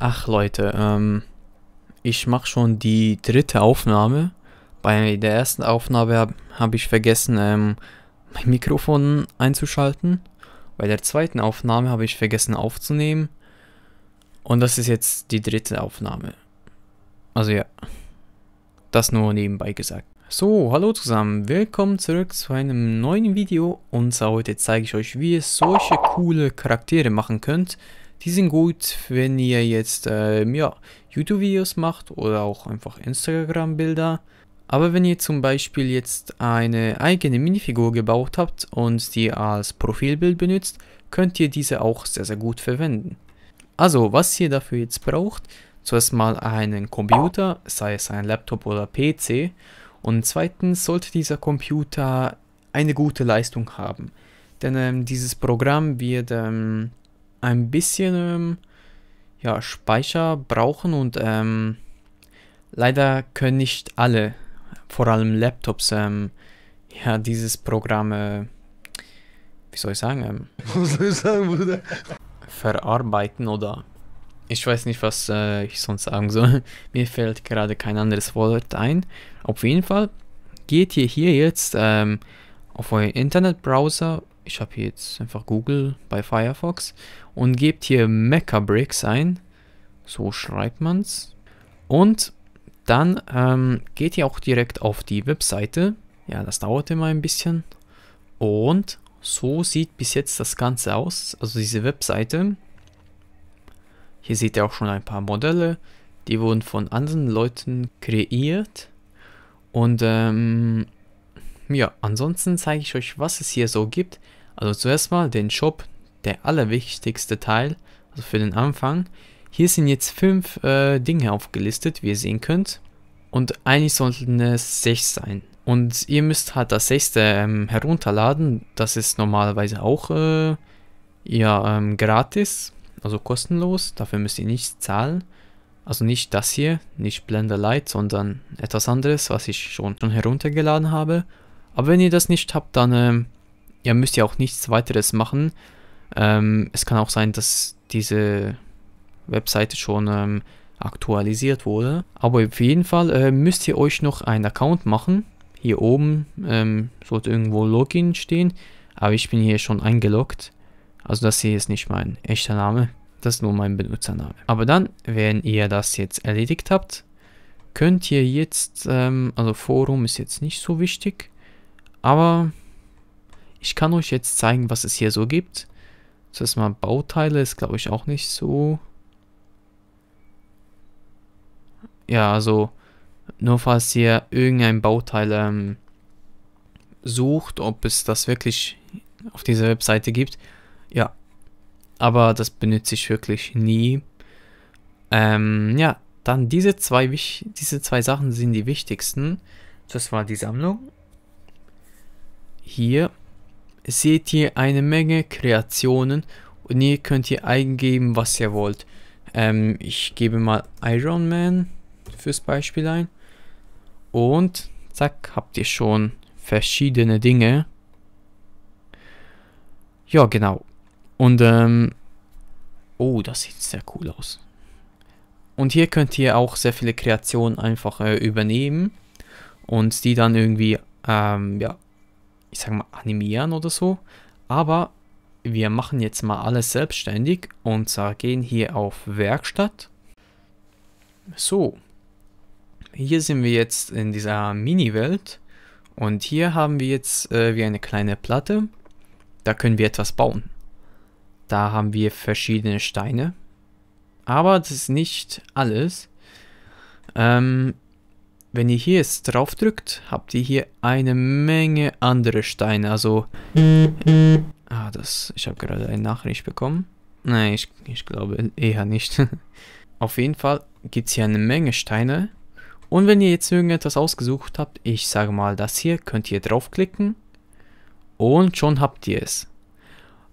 Ach Leute, ähm, ich mache schon die dritte Aufnahme. Bei der ersten Aufnahme habe hab ich vergessen, ähm, mein Mikrofon einzuschalten. Bei der zweiten Aufnahme habe ich vergessen aufzunehmen. Und das ist jetzt die dritte Aufnahme. Also ja, das nur nebenbei gesagt. So, hallo zusammen, willkommen zurück zu einem neuen Video. Und heute zeige ich euch, wie ihr solche coole Charaktere machen könnt. Die sind gut, wenn ihr jetzt ähm, ja, YouTube-Videos macht oder auch einfach Instagram-Bilder. Aber wenn ihr zum Beispiel jetzt eine eigene Minifigur gebaut habt und die als Profilbild benutzt, könnt ihr diese auch sehr, sehr gut verwenden. Also, was ihr dafür jetzt braucht, zuerst mal einen Computer, sei es ein Laptop oder PC. Und zweitens sollte dieser Computer eine gute Leistung haben. Denn ähm, dieses Programm wird ähm, ein bisschen ähm, ja, Speicher brauchen und ähm, leider können nicht alle, vor allem Laptops, ähm, ja, dieses Programm, äh, wie soll ich sagen, ähm, soll ich sagen, verarbeiten oder ich weiß nicht, was äh, ich sonst sagen soll. Mir fällt gerade kein anderes Wort ein. Auf jeden Fall geht ihr hier jetzt ähm, auf euren Internetbrowser. Ich habe jetzt einfach Google bei Firefox und gebt hier Mechabricks ein. So schreibt man's. Und dann ähm, geht ihr auch direkt auf die Webseite. Ja, das dauert immer ein bisschen. Und so sieht bis jetzt das Ganze aus. Also diese Webseite. Hier seht ihr auch schon ein paar Modelle. Die wurden von anderen Leuten kreiert. Und ähm, ja, ansonsten zeige ich euch, was es hier so gibt. Also zuerst mal den Shop, der allerwichtigste Teil, also für den Anfang. Hier sind jetzt fünf äh, Dinge aufgelistet, wie ihr sehen könnt. Und eigentlich sollten es sechs sein. Und ihr müsst halt das sechste ähm, herunterladen. Das ist normalerweise auch äh, ja, ähm, gratis, also kostenlos. Dafür müsst ihr nichts zahlen. Also nicht das hier, nicht Blender Lite, sondern etwas anderes, was ich schon, schon heruntergeladen habe. Aber wenn ihr das nicht habt, dann ähm, ja, müsst ihr auch nichts weiteres machen. Ähm, es kann auch sein, dass diese Webseite schon ähm, aktualisiert wurde. Aber auf jeden Fall äh, müsst ihr euch noch einen Account machen. Hier oben ähm, sollte irgendwo Login stehen. Aber ich bin hier schon eingeloggt. Also das hier ist nicht mein echter Name. Das ist nur mein Benutzername. Aber dann, wenn ihr das jetzt erledigt habt, könnt ihr jetzt, ähm, also Forum ist jetzt nicht so wichtig. Aber ich kann euch jetzt zeigen, was es hier so gibt. Zuerst mal Bauteile ist, glaube ich, auch nicht so. Ja, also nur falls ihr irgendein Bauteil ähm, sucht, ob es das wirklich auf dieser Webseite gibt. Ja, aber das benutze ich wirklich nie. Ähm, ja, dann diese zwei, diese zwei Sachen sind die wichtigsten. Das war die Sammlung. Hier seht ihr eine Menge Kreationen und ihr könnt hier eingeben, was ihr wollt. Ähm, ich gebe mal Iron Man fürs Beispiel ein. Und zack, habt ihr schon verschiedene Dinge. Ja, genau. Und, ähm, oh, das sieht sehr cool aus. Und hier könnt ihr auch sehr viele Kreationen einfach äh, übernehmen und die dann irgendwie, ähm, ja, ich sag mal, animieren oder so. Aber wir machen jetzt mal alles selbstständig und zwar gehen hier auf Werkstatt. So, hier sind wir jetzt in dieser Mini-Welt und hier haben wir jetzt äh, wie eine kleine Platte. Da können wir etwas bauen. Da haben wir verschiedene Steine. Aber das ist nicht alles. Ähm, wenn ihr hier jetzt drauf drückt, habt ihr hier eine Menge andere Steine. Also, ah, das, ich habe gerade eine Nachricht bekommen. Nein, ich, ich glaube eher nicht. Auf jeden Fall gibt es hier eine Menge Steine. Und wenn ihr jetzt irgendetwas ausgesucht habt, ich sage mal das hier, könnt ihr draufklicken und schon habt ihr es.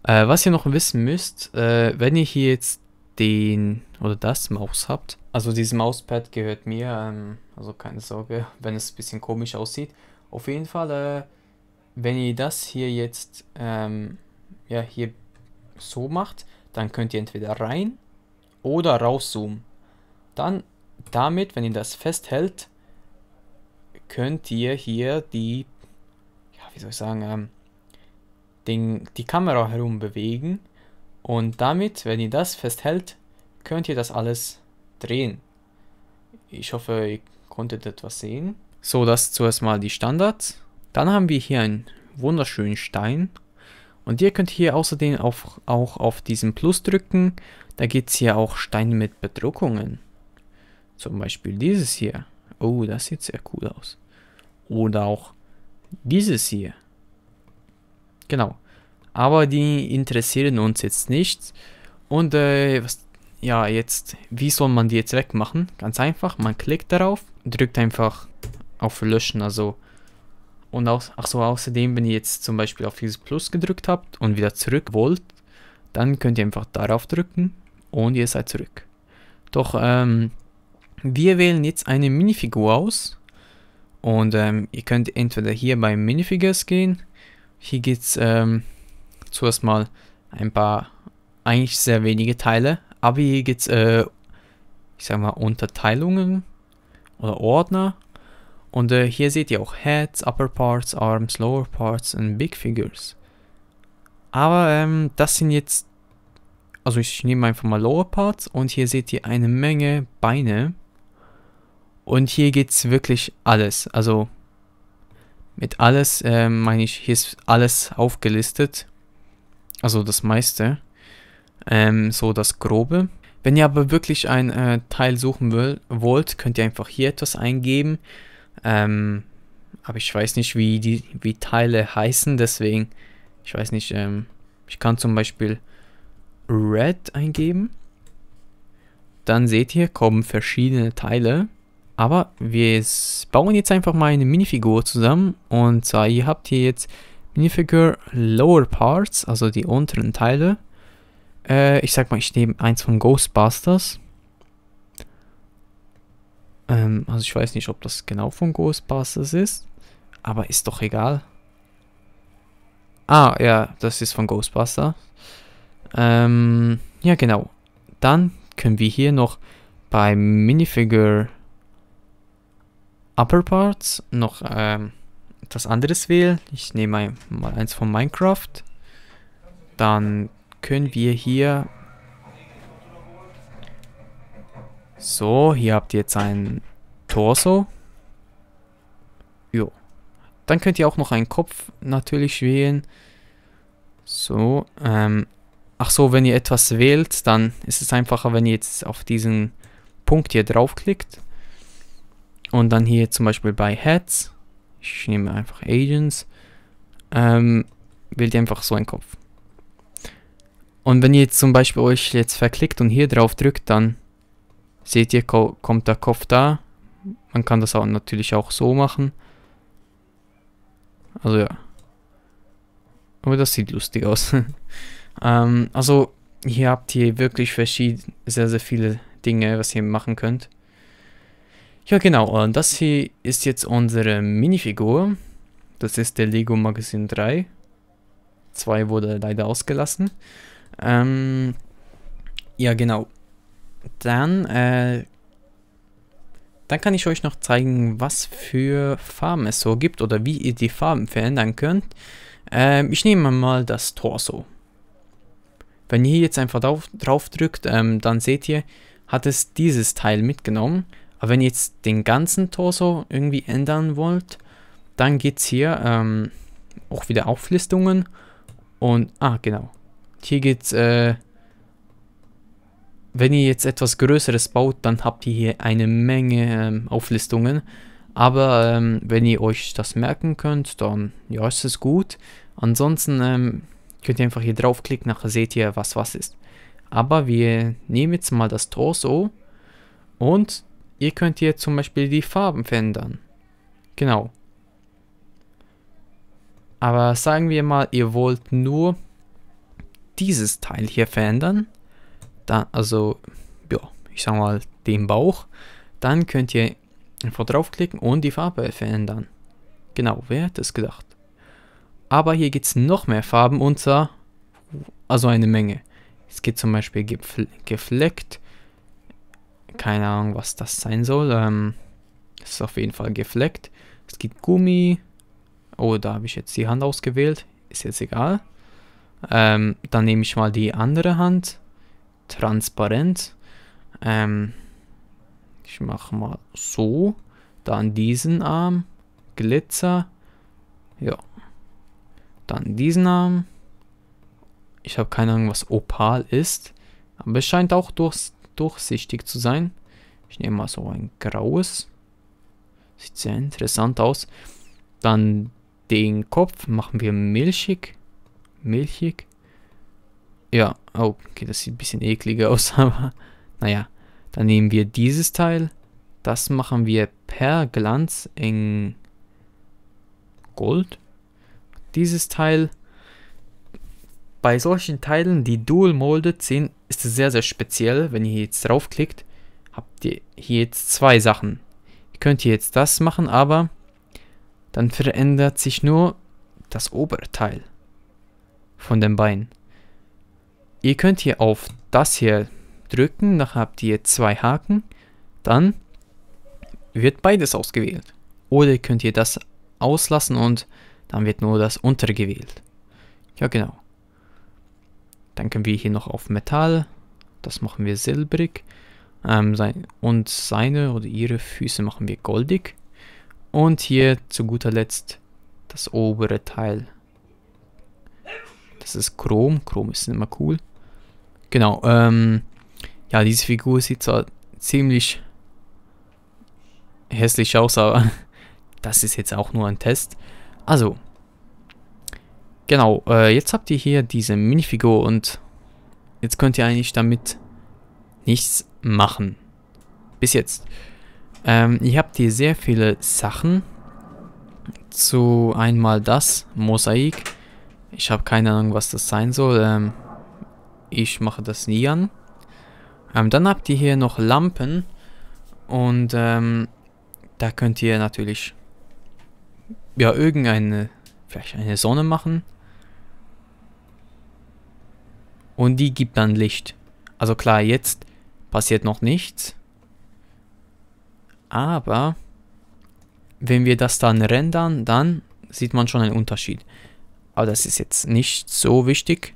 Äh, was ihr noch wissen müsst, äh, wenn ihr hier jetzt den oder das Maus habt, also dieses Mauspad gehört mir, ähm, also keine Sorge, wenn es ein bisschen komisch aussieht. Auf jeden Fall, äh, wenn ihr das hier jetzt ähm, ja, hier so macht, dann könnt ihr entweder rein oder rauszoomen. Dann damit, wenn ihr das festhält, könnt ihr hier die, ja, wie soll ich sagen, ähm, den, die Kamera herum bewegen und damit, wenn ihr das festhält, könnt ihr das alles drehen. Ich hoffe, ihr konntet etwas sehen. So, das zuerst mal die Standards. Dann haben wir hier einen wunderschönen Stein. Und ihr könnt hier außerdem auf, auch auf diesen Plus drücken. Da gibt es hier auch Steine mit Bedruckungen. Zum Beispiel dieses hier. Oh, das sieht sehr cool aus. Oder auch dieses hier. Genau. Aber die interessieren uns jetzt nicht. Und äh, was, ja, jetzt, wie soll man die jetzt wegmachen? Ganz einfach, man klickt darauf, drückt einfach auf Löschen, also und auch, ach so, außerdem, wenn ihr jetzt zum Beispiel auf dieses Plus gedrückt habt und wieder zurück wollt, dann könnt ihr einfach darauf drücken und ihr seid zurück. Doch ähm, wir wählen jetzt eine Minifigur aus und ähm, ihr könnt entweder hier bei Minifigures gehen. Hier gibt es ähm, zuerst mal ein paar, eigentlich sehr wenige Teile, aber hier gibt es, äh, ich sag mal, Unterteilungen oder Ordner und äh, hier seht ihr auch Heads, Upper Parts, Arms, Lower Parts und Big Figures. Aber ähm, das sind jetzt, also ich nehme einfach mal Lower Parts und hier seht ihr eine Menge Beine. Und hier geht es wirklich alles. Also mit alles äh, meine ich, hier ist alles aufgelistet. Also das meiste. Ähm, so das Grobe. Wenn ihr aber wirklich ein äh, Teil suchen will, wollt, könnt ihr einfach hier etwas eingeben. Ähm, aber ich weiß nicht, wie die wie Teile heißen, deswegen, ich weiß nicht, ähm, ich kann zum Beispiel Red eingeben. Dann seht ihr, kommen verschiedene Teile. Aber wir bauen jetzt einfach mal eine Minifigur zusammen. Und zwar, ihr habt hier jetzt Minifigure Lower Parts, also die unteren Teile. Äh, ich sag mal, ich nehme eins von Ghostbusters. Ähm, also ich weiß nicht, ob das genau von Ghostbusters ist, aber ist doch egal. Ah, ja, das ist von Ghostbusters. Ähm, ja, genau. Dann können wir hier noch bei Minifigure Upper Parts noch ähm, etwas anderes wählen. Ich nehme mal eins von Minecraft. Dann können wir hier So, hier habt ihr jetzt ein Torso. Jo. Dann könnt ihr auch noch einen Kopf natürlich wählen. So, ähm, ach so, wenn ihr etwas wählt, dann ist es einfacher, wenn ihr jetzt auf diesen Punkt hier draufklickt. Und dann hier zum Beispiel bei Heads, ich nehme einfach Agents, ähm, wählt ihr einfach so einen Kopf. Und wenn ihr jetzt zum Beispiel euch jetzt verklickt und hier drauf drückt, dann Seht ihr, kommt der Kopf da. Man kann das auch natürlich auch so machen. Also ja. Aber das sieht lustig aus. ähm, also hier habt ihr wirklich verschiedene, sehr, sehr viele Dinge, was ihr machen könnt. Ja genau, und das hier ist jetzt unsere Minifigur. Das ist der Lego Magazine 3. Zwei wurde leider ausgelassen. Ähm, ja genau. Dann, äh, dann kann ich euch noch zeigen, was für Farben es so gibt oder wie ihr die Farben verändern könnt. Ähm, ich nehme mal das Torso. Wenn ihr jetzt einfach drauf, drauf drückt, ähm, dann seht ihr, hat es dieses Teil mitgenommen. Aber wenn ihr jetzt den ganzen Torso irgendwie ändern wollt, dann geht es hier ähm, auch wieder Auflistungen. Und, ah, genau. Hier geht es äh, wenn ihr jetzt etwas Größeres baut, dann habt ihr hier eine Menge ähm, Auflistungen. Aber ähm, wenn ihr euch das merken könnt, dann ja, ist es gut. Ansonsten ähm, könnt ihr einfach hier draufklicken, nachher seht ihr, was was ist. Aber wir nehmen jetzt mal das Torso und ihr könnt hier zum Beispiel die Farben verändern. Genau. Aber sagen wir mal, ihr wollt nur dieses Teil hier verändern dann, also, ja, ich sag mal, den Bauch, dann könnt ihr einfach draufklicken und die Farbe verändern. Genau, wer hätte es gedacht? Aber hier gibt es noch mehr Farben unter, also eine Menge. Es gibt zum Beispiel gefl gefleckt. Keine Ahnung, was das sein soll. Ähm, ist auf jeden Fall gefleckt. Es gibt Gummi. Oh, da habe ich jetzt die Hand ausgewählt. Ist jetzt egal. Ähm, dann nehme ich mal die andere Hand. Transparent. Ähm, ich mache mal so. Dann diesen Arm. Glitzer. Ja. Dann diesen Arm. Ich habe keine Ahnung, was Opal ist. Aber es scheint auch durch, durchsichtig zu sein. Ich nehme mal so ein graues. Sieht sehr interessant aus. Dann den Kopf machen wir milchig. Milchig. Ja, oh, okay, das sieht ein bisschen ekliger aus, aber naja. Dann nehmen wir dieses Teil. Das machen wir per Glanz in Gold. Dieses Teil. Bei solchen Teilen, die dual molded sind, ist es sehr, sehr speziell. Wenn ihr jetzt draufklickt, habt ihr hier jetzt zwei Sachen. Ihr könnt hier jetzt das machen, aber dann verändert sich nur das obere Teil von dem Bein. Ihr könnt hier auf das hier drücken, dann habt ihr zwei Haken, dann wird beides ausgewählt. Oder könnt ihr das auslassen und dann wird nur das untere gewählt. Ja, genau. Dann können wir hier noch auf Metall, das machen wir silbrig. Ähm, sein, und seine oder ihre Füße machen wir goldig. Und hier zu guter Letzt das obere Teil. Das ist Chrom. Chrom ist immer cool. Genau, ähm, ja, diese Figur sieht zwar ziemlich hässlich aus, aber das ist jetzt auch nur ein Test. Also, genau, äh, jetzt habt ihr hier diese Minifigur und jetzt könnt ihr eigentlich damit nichts machen. Bis jetzt. Ähm, ihr habt hier sehr viele Sachen. Zu einmal das, Mosaik. Ich habe keine Ahnung, was das sein soll. Ähm, ich mache das nie an. Ähm, dann habt ihr hier noch Lampen. Und ähm, da könnt ihr natürlich ja irgendeine, vielleicht eine Sonne machen. Und die gibt dann Licht. Also klar, jetzt passiert noch nichts. Aber wenn wir das dann rendern, dann sieht man schon einen Unterschied. Aber das ist jetzt nicht so wichtig.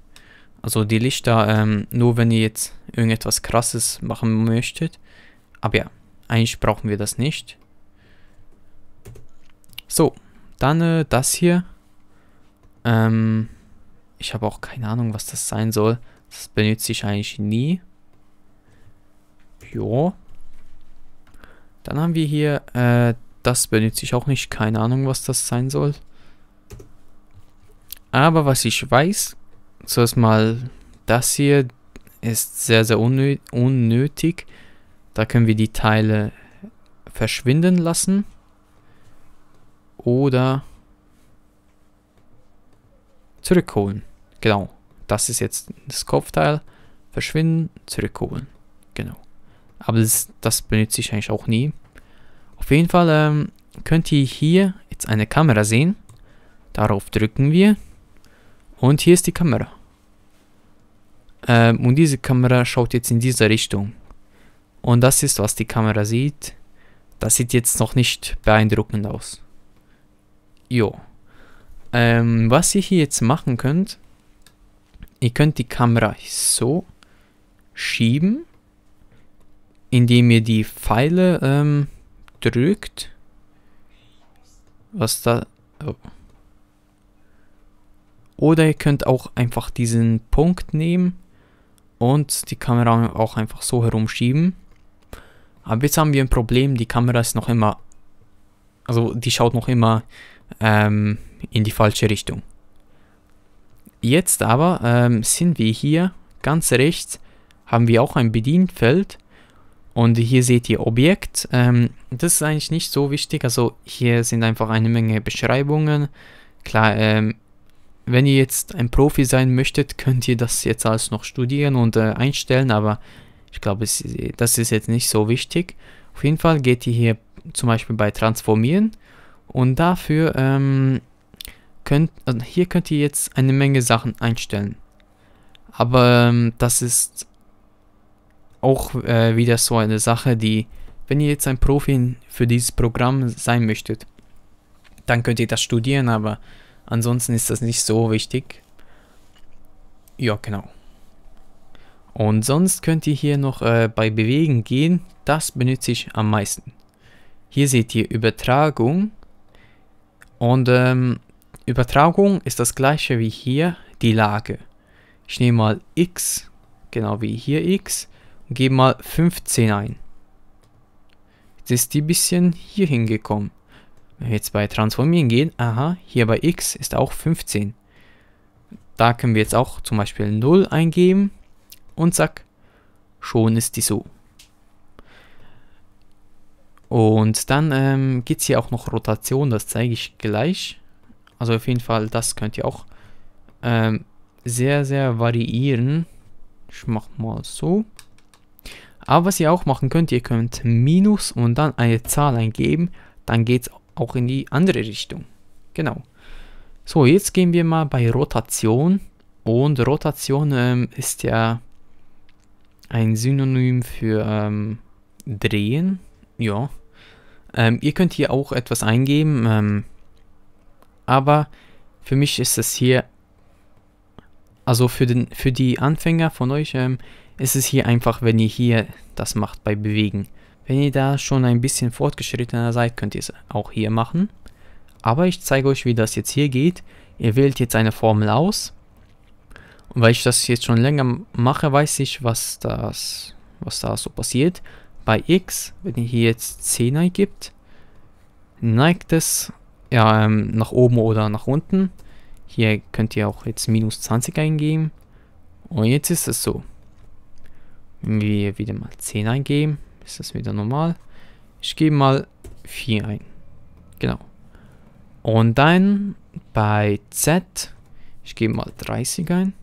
Also die Lichter, ähm, nur wenn ihr jetzt irgendetwas krasses machen möchtet. Aber ja, eigentlich brauchen wir das nicht. So, dann äh, das hier. Ähm, ich habe auch keine Ahnung, was das sein soll. Das benutze ich eigentlich nie. Jo. Dann haben wir hier, äh, das benutze ich auch nicht. Keine Ahnung, was das sein soll. Aber was ich weiß, zuerst mal das hier ist sehr, sehr unnö unnötig. Da können wir die Teile verschwinden lassen. Oder zurückholen. Genau. Das ist jetzt das Kopfteil. Verschwinden, zurückholen. Genau. Aber das, das benutze ich eigentlich auch nie. Auf jeden Fall ähm, könnt ihr hier jetzt eine Kamera sehen. Darauf drücken wir. Und hier ist die Kamera. Ähm, und diese Kamera schaut jetzt in diese Richtung. Und das ist, was die Kamera sieht. Das sieht jetzt noch nicht beeindruckend aus. Jo. Ähm, was ihr hier jetzt machen könnt, ihr könnt die Kamera so schieben, indem ihr die Pfeile ähm, drückt. Was da... Oh. Oder ihr könnt auch einfach diesen Punkt nehmen und die Kamera auch einfach so herumschieben. Aber jetzt haben wir ein Problem, die Kamera ist noch immer, also die schaut noch immer ähm, in die falsche Richtung. Jetzt aber ähm, sind wir hier ganz rechts, haben wir auch ein Bedienfeld und hier seht ihr Objekt. Ähm, das ist eigentlich nicht so wichtig, also hier sind einfach eine Menge Beschreibungen. Klar, ähm, wenn ihr jetzt ein Profi sein möchtet, könnt ihr das jetzt alles noch studieren und äh, einstellen, aber ich glaube, das ist jetzt nicht so wichtig. Auf jeden Fall geht ihr hier zum Beispiel bei Transformieren und dafür ähm, könnt, also hier könnt ihr jetzt eine Menge Sachen einstellen. Aber ähm, das ist auch äh, wieder so eine Sache, die, wenn ihr jetzt ein Profi für dieses Programm sein möchtet, dann könnt ihr das studieren, aber ansonsten ist das nicht so wichtig. Ja, genau. Und sonst könnt ihr hier noch äh, bei Bewegen gehen. Das benutze ich am meisten. Hier seht ihr Übertragung. Und ähm, Übertragung ist das gleiche wie hier die Lage. Ich nehme mal x, genau wie hier x, und gebe mal 15 ein. Jetzt ist die bisschen hier hingekommen. Wenn wir jetzt bei Transformieren gehen, aha, hier bei x ist auch 15. Da können wir jetzt auch zum Beispiel 0 eingeben und zack, schon ist die so. Und dann ähm, gibt es hier auch noch Rotation, das zeige ich gleich. Also auf jeden Fall, das könnt ihr auch ähm, sehr, sehr variieren. Ich mache mal so. Aber was ihr auch machen könnt, ihr könnt Minus und dann eine Zahl eingeben. Dann geht es auch in die andere Richtung. Genau. So, jetzt gehen wir mal bei Rotation. Und Rotation ähm, ist ja ein Synonym für ähm, drehen. Ja. Ähm, ihr könnt hier auch etwas eingeben. Aber für mich ist es hier, also für, den, für die Anfänger von euch, ähm, ist es hier einfach, wenn ihr hier das macht bei Bewegen. Wenn ihr da schon ein bisschen fortgeschrittener seid, könnt ihr es auch hier machen. Aber ich zeige euch, wie das jetzt hier geht. Ihr wählt jetzt eine Formel aus und weil ich das jetzt schon länger mache, weiß ich, was das, was da so passiert. Bei x, wenn ihr hier jetzt 10 eingibt, neigt es ja, ähm, nach oben oder nach unten. Hier könnt ihr auch jetzt minus 20 eingeben. Und jetzt ist es so. Wenn wir wieder mal 10 eingeben, ist das wieder normal. Ich gebe mal 4 ein. Genau. Und dann bei Z, ich gebe mal 30 ein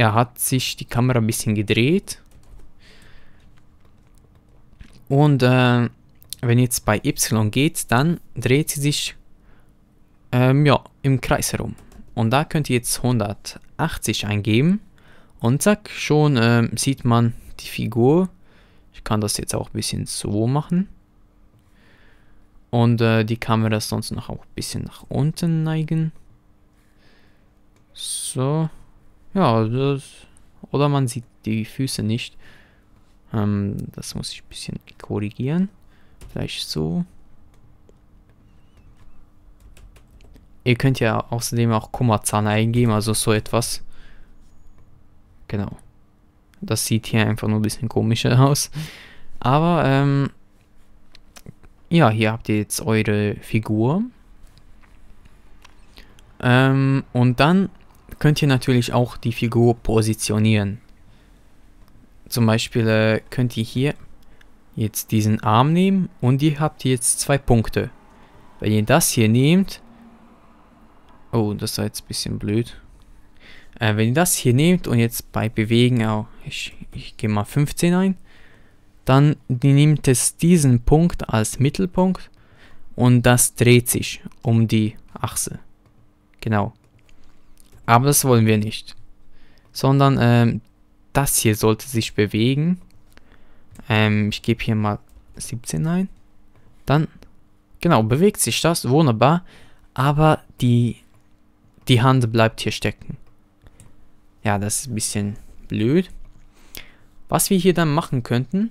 er hat sich die Kamera ein bisschen gedreht. Und äh, wenn jetzt bei Y geht, dann dreht sie sich ähm, ja, im Kreis herum. Und da könnt ihr jetzt 180 eingeben. Und zack, schon äh, sieht man die Figur. Ich kann das jetzt auch ein bisschen so machen. Und äh, die Kamera sonst noch auch ein bisschen nach unten neigen. So. Ja, das, oder man sieht die Füße nicht. Ähm, das muss ich ein bisschen korrigieren. Vielleicht so. Ihr könnt ja außerdem auch Kommazahlen eingeben, also so etwas. Genau. Das sieht hier einfach nur ein bisschen komischer aus. Aber, ähm, ja, hier habt ihr jetzt eure Figur. Ähm, und dann könnt ihr natürlich auch die Figur positionieren. Zum Beispiel äh, könnt ihr hier jetzt diesen Arm nehmen und ihr habt jetzt zwei Punkte. Wenn ihr das hier nehmt, oh, das ist jetzt ein bisschen blöd. Äh, wenn ihr das hier nehmt und jetzt bei Bewegen, oh, ich, ich gehe mal 15 ein, dann nimmt es diesen Punkt als Mittelpunkt und das dreht sich um die Achse. Genau. Aber das wollen wir nicht. Sondern ähm, das hier sollte sich bewegen. Ähm, ich gebe hier mal 17 ein. Dann, genau, bewegt sich das. Wunderbar. Aber die, die Hand bleibt hier stecken. Ja, das ist ein bisschen blöd. Was wir hier dann machen könnten,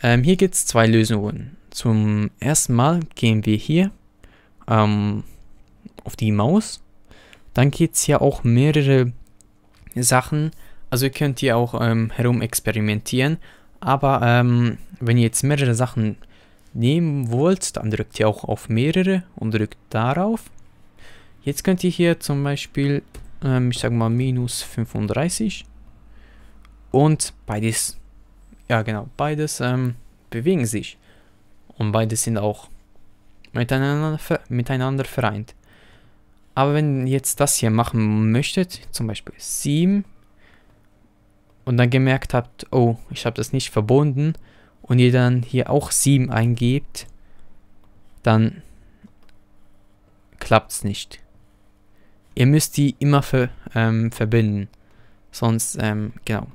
ähm, hier gibt es zwei Lösungen. Zum ersten Mal gehen wir hier ähm, auf die Maus dann gibt es hier auch mehrere Sachen. Also ihr könnt hier auch ähm, herum experimentieren. Aber ähm, wenn ihr jetzt mehrere Sachen nehmen wollt, dann drückt ihr auch auf mehrere und drückt darauf. Jetzt könnt ihr hier zum Beispiel, ähm, ich sage mal minus 35 und beides, ja genau, beides ähm, bewegen sich und beides sind auch miteinander, miteinander vereint. Aber wenn ihr jetzt das hier machen möchtet, zum Beispiel 7, und dann gemerkt habt, oh, ich habe das nicht verbunden, und ihr dann hier auch 7 eingebt, dann klappt es nicht. Ihr müsst die immer ver, ähm, verbinden. Sonst, ähm, genau,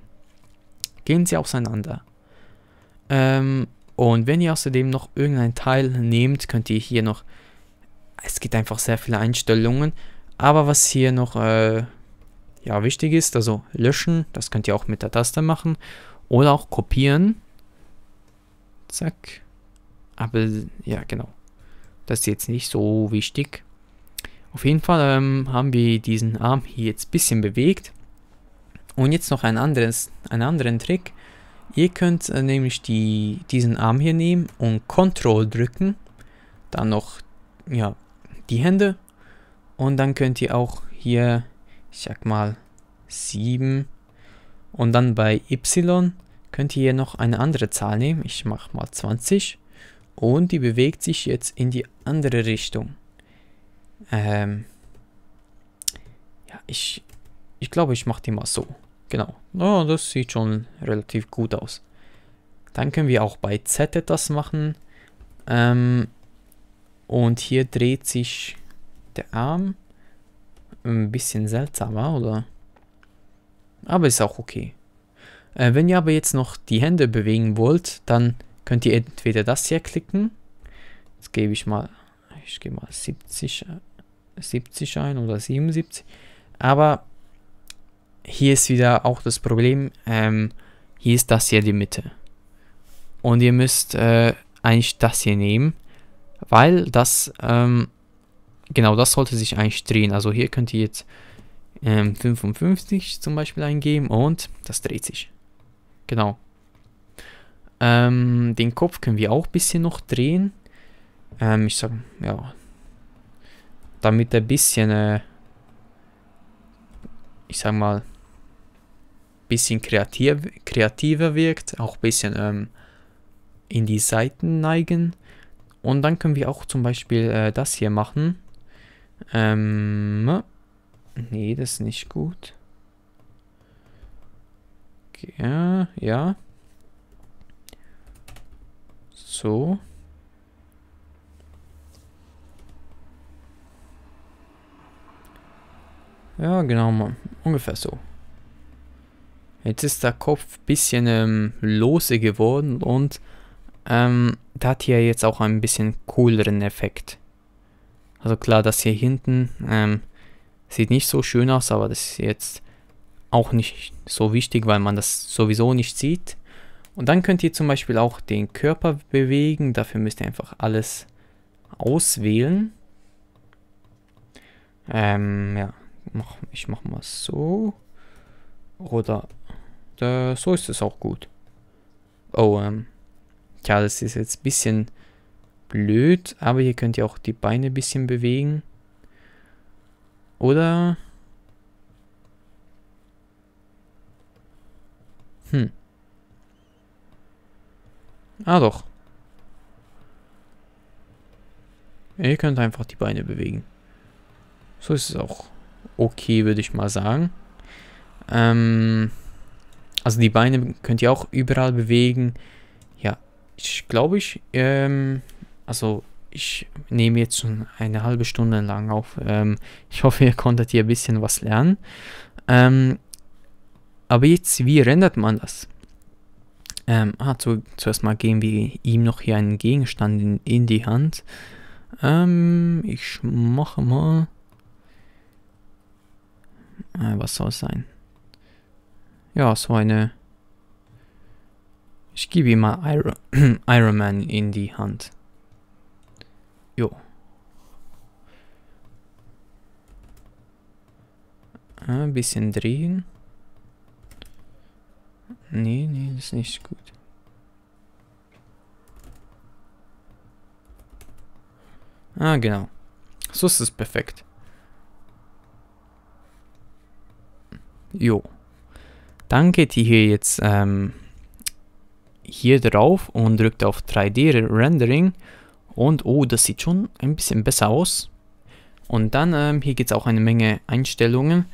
gehen sie auseinander. Ähm, und wenn ihr außerdem noch irgendein Teil nehmt, könnt ihr hier noch, es gibt einfach sehr viele Einstellungen, aber was hier noch äh, ja, wichtig ist, also löschen, das könnt ihr auch mit der Taste machen oder auch kopieren. Zack. Aber ja, genau. Das ist jetzt nicht so wichtig. Auf jeden Fall ähm, haben wir diesen Arm hier jetzt ein bisschen bewegt. Und jetzt noch ein anderes, einen anderen Trick. Ihr könnt äh, nämlich die, diesen Arm hier nehmen und Ctrl drücken. Dann noch ja, die Hände. Und dann könnt ihr auch hier, ich sag mal, 7. Und dann bei Y könnt ihr hier noch eine andere Zahl nehmen. Ich mache mal 20. Und die bewegt sich jetzt in die andere Richtung. Ähm, ja, ich, ich glaube, ich mache die mal so. Genau. Oh, das sieht schon relativ gut aus. Dann können wir auch bei Z etwas machen. Ähm, und hier dreht sich der Arm. Ein bisschen seltsamer, oder? Aber ist auch okay. Äh, wenn ihr aber jetzt noch die Hände bewegen wollt, dann könnt ihr entweder das hier klicken. Jetzt gebe ich mal, ich gebe mal 70, 70 ein oder 77. Aber hier ist wieder auch das Problem, ähm, hier ist das hier die Mitte. Und ihr müsst äh, eigentlich das hier nehmen, weil das, ähm, genau, das sollte sich eigentlich drehen. Also hier könnt ihr jetzt ähm, 55 zum Beispiel eingeben und das dreht sich. Genau. Ähm, den Kopf können wir auch ein bisschen noch drehen. Ähm, ich sag, ja, damit er ein bisschen, äh, ich sag mal, bisschen kreativ, kreativer wirkt, auch ein bisschen ähm, in die Seiten neigen. Und dann können wir auch zum Beispiel äh, das hier machen. Ähm, nee, das ist nicht gut. Ja, ja. So. Ja, genau, Mann. Ungefähr so. Jetzt ist der Kopf ein bisschen ähm, lose geworden und ähm, da hat hier jetzt auch ein bisschen cooleren Effekt. Also klar, das hier hinten ähm, sieht nicht so schön aus, aber das ist jetzt auch nicht so wichtig, weil man das sowieso nicht sieht. Und dann könnt ihr zum Beispiel auch den Körper bewegen. Dafür müsst ihr einfach alles auswählen. Ähm, ja, ich mach mal so. Oder da, so ist es auch gut. Oh, ähm, tja, das ist jetzt ein bisschen blöd, aber hier könnt ihr auch die Beine ein bisschen bewegen. Oder... Hm. Ah doch. Ihr könnt einfach die Beine bewegen. So ist es auch okay, würde ich mal sagen. Ähm, also die Beine könnt ihr auch überall bewegen. Ja, ich glaube ich, ähm, also ich nehme jetzt schon eine halbe Stunde lang auf. Ähm, ich hoffe, ihr konntet hier ein bisschen was lernen. Ähm, aber jetzt, wie rendert man das? Ähm, ah, zu, zuerst mal geben wir ihm noch hier einen Gegenstand in, in die Hand. Ähm, ich mache mal... Äh, was soll es sein? Ja, so eine... Ich gebe ihm mal Iron, Iron Man in die Hand. Jo. Ein bisschen drehen. Nee, nee, das ist nicht gut. Ah, genau. So ist es perfekt. Jo. Dann geht ihr hier jetzt ähm, hier drauf und drückt auf 3D Rendering und oh, das sieht schon ein bisschen besser aus. Und dann ähm, hier gibt es auch eine Menge Einstellungen,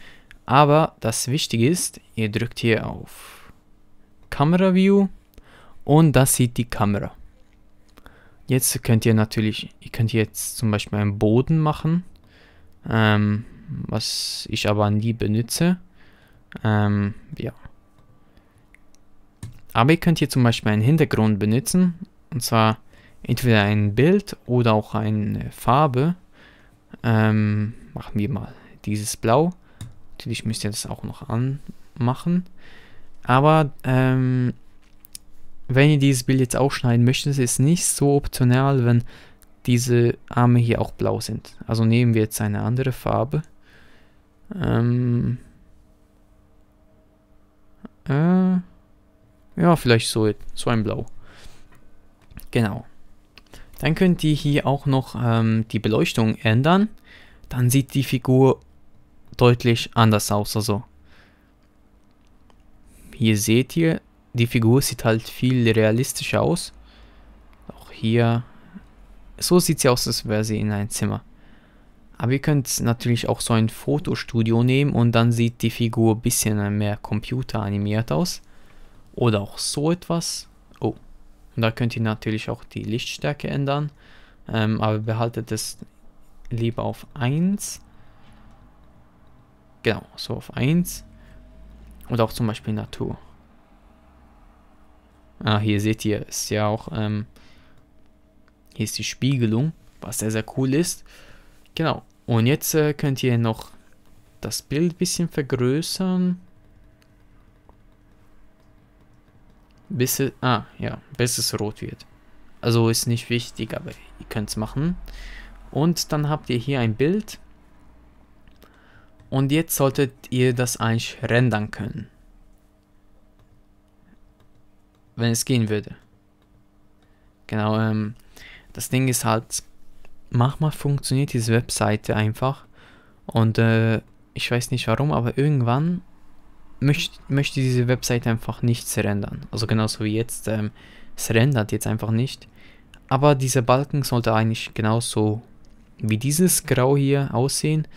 aber das Wichtige ist, ihr drückt hier auf Camera View und das sieht die Kamera. Jetzt könnt ihr natürlich, ihr könnt jetzt zum Beispiel einen Boden machen. ähm, was ich aber nie benutze. Ähm, ja. Aber ihr könnt hier zum Beispiel einen Hintergrund benutzen, und zwar entweder ein Bild oder auch eine Farbe. Ähm, machen wir mal dieses Blau. Natürlich müsst ihr das auch noch anmachen. Aber ähm, wenn ihr dieses Bild jetzt ausschneiden möchtet, ist es nicht so optional, wenn diese Arme hier auch blau sind. Also nehmen wir jetzt eine andere Farbe. Ähm, äh, ja, vielleicht so, so ein Blau. Genau. Dann könnt ihr hier auch noch ähm, die Beleuchtung ändern. Dann sieht die Figur deutlich anders aus. Also hier seht ihr, die Figur sieht halt viel realistischer aus. Auch hier, so sieht sie aus, als wäre sie in einem Zimmer. Aber ihr könnt natürlich auch so ein Fotostudio nehmen und dann sieht die Figur ein bisschen mehr computeranimiert aus. Oder auch so etwas. Und da könnt ihr natürlich auch die Lichtstärke ändern. Ähm, aber behaltet es lieber auf 1. Genau, so auf 1. Oder auch zum Beispiel Natur. Ah, hier seht ihr, ist ja auch, ähm, hier ist die Spiegelung, was sehr, sehr cool ist. Genau. Und jetzt äh, könnt ihr noch das Bild ein bisschen vergrößern. Bis es, ah, ja, bis es rot wird. Also ist nicht wichtig, aber ihr könnt es machen. Und dann habt ihr hier ein Bild. Und jetzt solltet ihr das eigentlich rendern können. Wenn es gehen würde. Genau, ähm, das Ding ist halt, manchmal funktioniert diese Webseite einfach. Und äh, ich weiß nicht warum, aber irgendwann möchte, möchte diese Webseite einfach nichts rendern. Also genauso wie jetzt, ähm, es rendert jetzt einfach nicht. Aber dieser Balken sollte eigentlich genauso wie dieses Grau hier aussehen.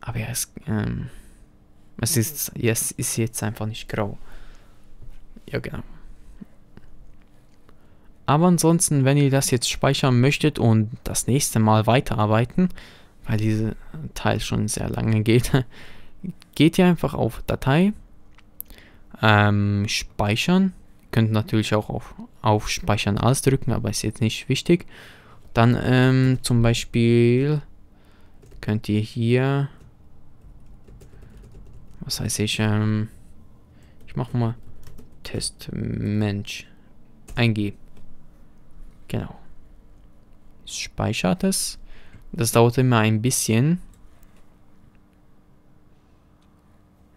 Aber ja, es, ähm, es, ist, ja, es ist jetzt einfach nicht grau. Ja, genau. Aber ansonsten, wenn ihr das jetzt speichern möchtet und das nächste Mal weiterarbeiten, weil dieser Teil schon sehr lange geht, geht ihr einfach auf Datei, ähm, speichern. Ihr könnt natürlich auch auf, auf Speichern alles drücken, aber ist jetzt nicht wichtig. Dann ähm, zum Beispiel könnt ihr hier, was heißt ich, ähm, ich mache mal Test Mensch eingeben. Genau. Speichert es. Das dauert immer ein bisschen.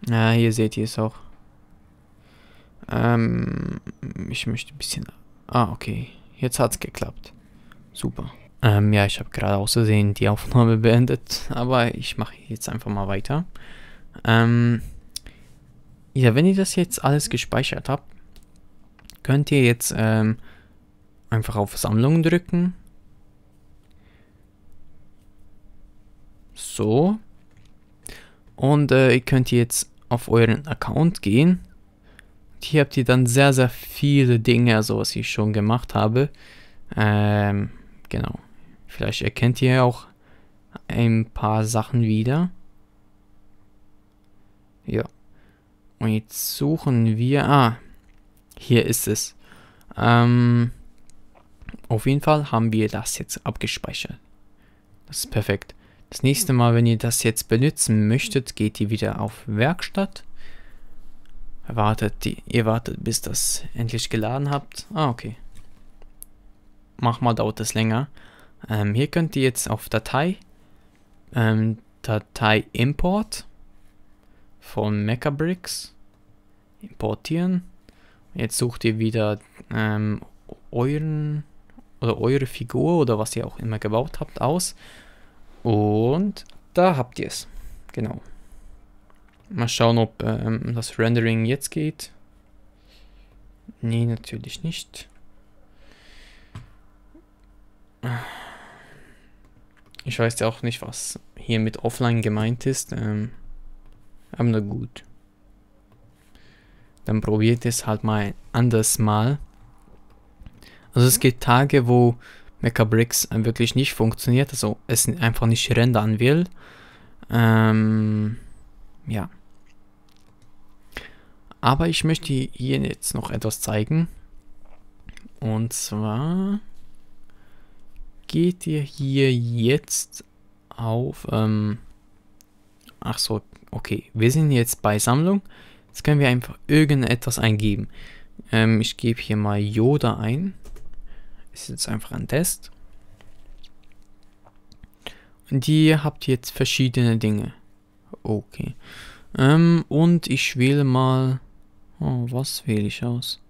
Ja, hier seht ihr es auch. Ähm, ich möchte ein bisschen... Ah, okay. Jetzt hat es geklappt. Super. Ähm, ja, ich habe gerade außersehen die Aufnahme beendet, aber ich mache jetzt einfach mal weiter. Ähm, ja, wenn ihr das jetzt alles gespeichert habt, könnt ihr jetzt ähm, einfach auf Sammlung drücken. So. Und äh, ihr könnt jetzt auf euren Account gehen. Hier habt ihr dann sehr, sehr viele Dinge, also was ich schon gemacht habe. Ähm, genau. Vielleicht erkennt ihr auch ein paar Sachen wieder. Ja. Und jetzt suchen wir... Ah, hier ist es. Ähm, auf jeden Fall haben wir das jetzt abgespeichert. Das ist perfekt. Das nächste Mal, wenn ihr das jetzt benutzen möchtet, geht ihr wieder auf Werkstatt. Wartet, die, ihr wartet, bis das endlich geladen habt. Ah, okay. Manchmal dauert das länger. Ähm, hier könnt ihr jetzt auf Datei, ähm, Datei Import von Mechabricks importieren. Jetzt sucht ihr wieder ähm, euren oder eure Figur oder was ihr auch immer gebaut habt aus. Und da habt ihr es. Genau. Mal schauen, ob ähm, das Rendering jetzt geht. Nee, natürlich nicht. Ich weiß ja auch nicht, was hier mit offline gemeint ist. Ähm, aber na gut. Dann probiert es halt mal anders mal. Also es gibt Tage, wo Mechabricks wirklich nicht funktioniert, also es einfach nicht rendern will. Ähm, ja. Aber ich möchte hier jetzt noch etwas zeigen. Und zwar geht ihr hier jetzt auf, ähm, ach so, okay, wir sind jetzt bei Sammlung. Jetzt können wir einfach irgendetwas eingeben. Ähm, ich gebe hier mal Yoda ein. Ist jetzt einfach ein Test. Und ihr habt jetzt verschiedene Dinge. Okay. Ähm, und ich wähle mal... Oh, was wähle ich aus?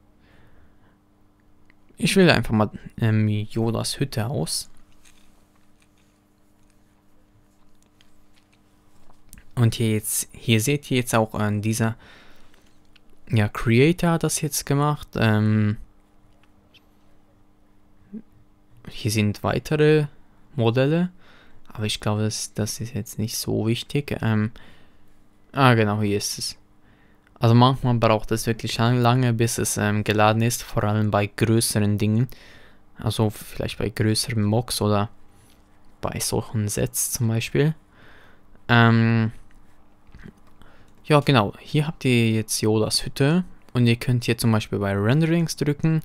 Ich wähle einfach mal ähm, Yodas Hütte aus. Und hier jetzt, hier seht ihr jetzt auch an äh, dieser, ja, Creator hat das jetzt gemacht. Ähm, hier sind weitere Modelle, aber ich glaube, das, das ist jetzt nicht so wichtig. Ähm, ah, genau, hier ist es. Also manchmal braucht es wirklich lange, bis es ähm, geladen ist, vor allem bei größeren Dingen. Also vielleicht bei größeren Mocks oder bei solchen Sets zum Beispiel. Ähm, ja, genau. Hier habt ihr jetzt Yodas Hütte und ihr könnt hier zum Beispiel bei Renderings drücken.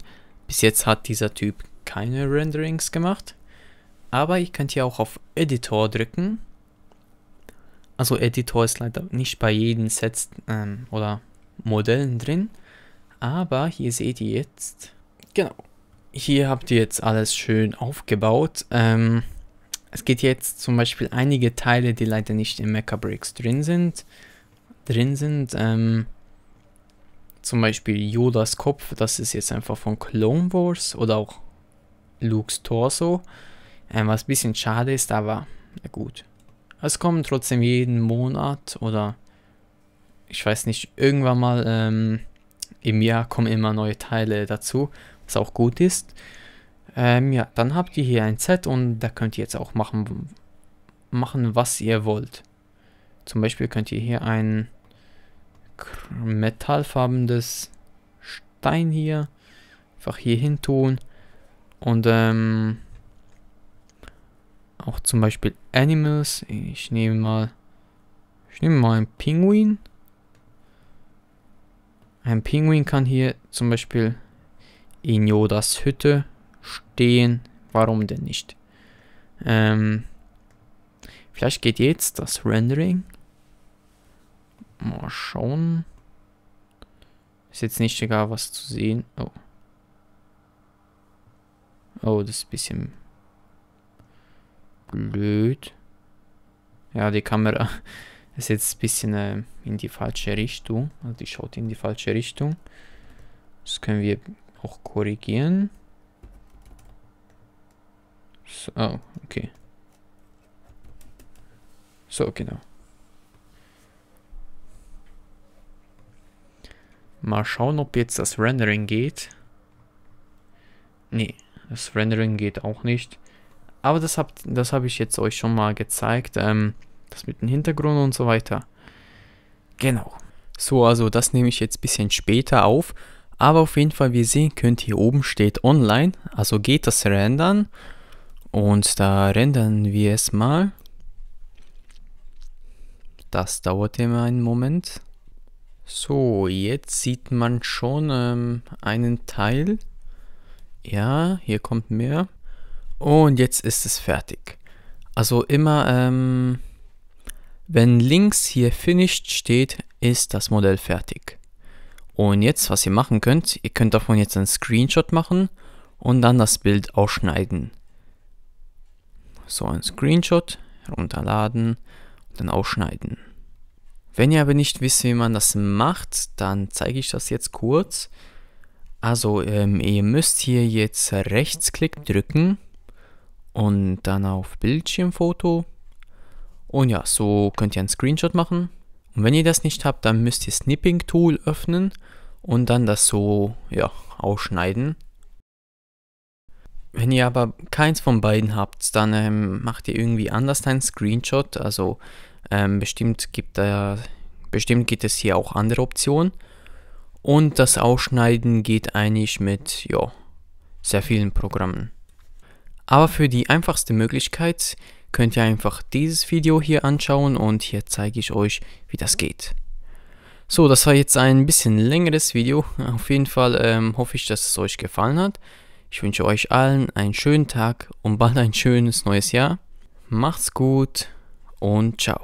Bis jetzt hat dieser Typ keine Renderings gemacht. Aber ihr könnt hier auch auf Editor drücken also Editor ist leider nicht bei jedem Set ähm, oder Modellen drin. Aber hier seht ihr jetzt, genau, hier habt ihr jetzt alles schön aufgebaut. Ähm, es geht jetzt zum Beispiel einige Teile, die leider nicht in Mechabricks drin sind. Drin sind, ähm, zum Beispiel Yodas Kopf, das ist jetzt einfach von Clone Wars oder auch Luke's Torso. Ähm, was ein bisschen schade ist, aber na gut. Es kommen trotzdem jeden Monat oder ich weiß nicht, irgendwann mal ähm, im Jahr kommen immer neue Teile dazu, was auch gut ist. Ähm, ja, dann habt ihr hier ein Set und da könnt ihr jetzt auch machen, machen, was ihr wollt. Zum Beispiel könnt ihr hier ein metallfarbenes Stein hier einfach hier hin tun und ähm, auch zum Beispiel Animals. Ich nehme mal. Ich nehme mal einen Pinguin. Ein Pinguin kann hier zum Beispiel in Yodas Hütte stehen. Warum denn nicht? Ähm, vielleicht geht jetzt das Rendering. Mal schauen. Ist jetzt nicht egal, was zu sehen. Oh. Oh, das ist ein bisschen blöd. Ja, die Kamera ist jetzt ein bisschen äh, in die falsche Richtung. Also die schaut in die falsche Richtung. Das können wir auch korrigieren. So, oh, okay. So, genau. Mal schauen, ob jetzt das Rendering geht. Nee, das Rendering geht auch nicht. Aber das habe das hab ich jetzt euch schon mal gezeigt. Ähm, das mit dem Hintergrund und so weiter. Genau. So, also das nehme ich jetzt ein bisschen später auf. Aber auf jeden Fall, wie ihr sehen könnt, hier oben steht online. Also geht das rendern. Und da rendern wir es mal. Das dauert immer einen Moment. So, jetzt sieht man schon ähm, einen Teil. Ja, hier kommt mehr. Und jetzt ist es fertig. Also immer, ähm, wenn links hier finished steht, ist das Modell fertig. Und jetzt, was ihr machen könnt, ihr könnt davon jetzt einen Screenshot machen und dann das Bild ausschneiden. So ein Screenshot, herunterladen und dann ausschneiden. Wenn ihr aber nicht wisst, wie man das macht, dann zeige ich das jetzt kurz. Also ähm, ihr müsst hier jetzt Rechtsklick drücken und dann auf Bildschirmfoto. Und ja, so könnt ihr einen Screenshot machen. Und wenn ihr das nicht habt, dann müsst ihr Snipping Tool öffnen und dann das so ja, ausschneiden. Wenn ihr aber keins von beiden habt, dann ähm, macht ihr irgendwie anders einen Screenshot. Also ähm, bestimmt gibt da bestimmt gibt es hier auch andere Optionen. Und das Ausschneiden geht eigentlich mit ja, sehr vielen Programmen. Aber für die einfachste Möglichkeit könnt ihr einfach dieses Video hier anschauen und hier zeige ich euch, wie das geht. So, das war jetzt ein bisschen längeres Video. Auf jeden Fall ähm, hoffe ich, dass es euch gefallen hat. Ich wünsche euch allen einen schönen Tag und bald ein schönes neues Jahr. Macht's gut und ciao.